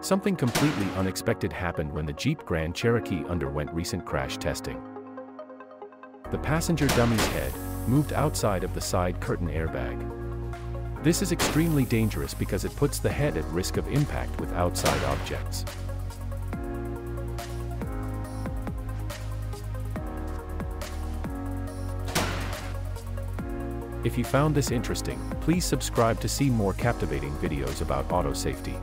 Something completely unexpected happened when the Jeep Grand Cherokee underwent recent crash testing. The passenger dummy's head moved outside of the side curtain airbag. This is extremely dangerous because it puts the head at risk of impact with outside objects. If you found this interesting, please subscribe to see more captivating videos about auto safety.